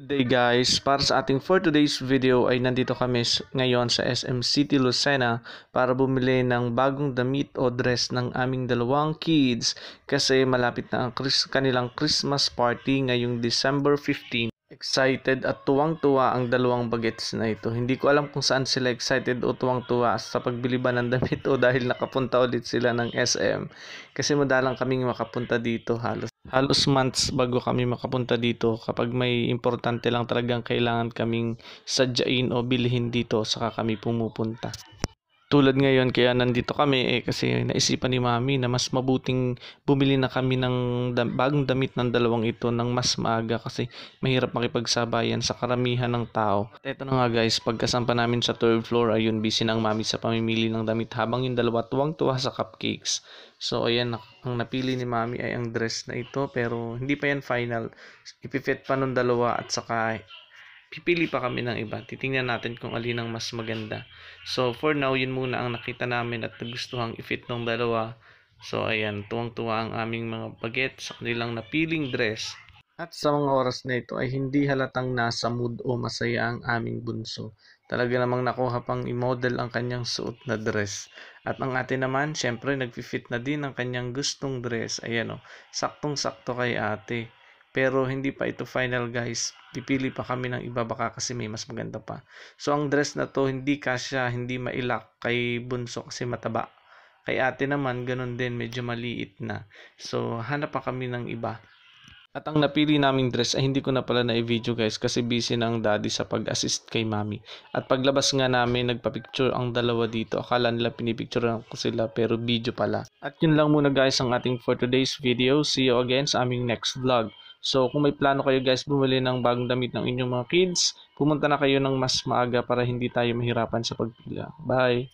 Good day guys! Para sa ating for today's video ay nandito kami ngayon sa SM City Lucena para bumili ng bagong damit o dress ng aming dalawang kids kasi malapit na ang kanilang Christmas party ngayong December 15. Excited at tuwang-tuwa ang dalawang bagets na ito. Hindi ko alam kung saan sila excited o tuwang-tuwa sa pagbili ba ng damit o dahil nakapunta ulit sila ng SM. Kasi madalang kaming makapunta dito halos halos months bago kami makapunta dito kapag may importante lang talagang kailangan kaming sadyain o bilhin dito saka kami pumupunta. Tulad ngayon kaya nandito kami eh kasi naisipan ni Mami na mas mabuting bumili na kami ng da- bagong damit ng dalawang ito ng mas maaga kasi mahirap makipagsabayan sa karamihan ng tao. At eto na nga guys, pagkasampa namin sa third floor ayun busy ng Mami sa pamimili ng damit habang yung dalawa tuwang-tuwa sa cupcakes. So ayan, ang napili ni Mami ay ang dress na ito pero hindi pa yan final. Ipifit pa nung dalawa at saka pipili pa kami ng iba. Titingnan natin kung alin ang mas maganda. So for now, yun muna ang nakita namin at nagustuhang i-fit ng dalawa. So ayan, tuwang-tuwa ang aming mga baget sa kanilang napiling dress. At sa mga oras na ito ay hindi halatang nasa mood o masaya ang aming bunso. Talaga namang nakuha pang i-model ang kanyang suot na dress. At ang ate naman, syempre nagfi-fit na din ang kanyang gustong dress. Ayan o, saktong-sakto kay ate. Pero hindi pa ito final guys. Pipili pa kami ng iba baka kasi may mas maganda pa. So ang dress na to hindi kasya, hindi mailak kay bunso kasi mataba. Kay ate naman ganun din medyo maliit na. So hanap pa kami ng iba. At ang napili naming dress ay hindi ko na pala na-video guys kasi busy na ang daddy sa pag-assist kay mami. At paglabas nga namin nagpa-picture ang dalawa dito. Akala nila pinipicture ko sila pero video pala. At yun lang muna guys ang ating for today's video. See you again sa aming next vlog. So kung may plano kayo guys bumili ng bagong damit ng inyong mga kids, pumunta na kayo ng mas maaga para hindi tayo mahirapan sa pagpila. Bye!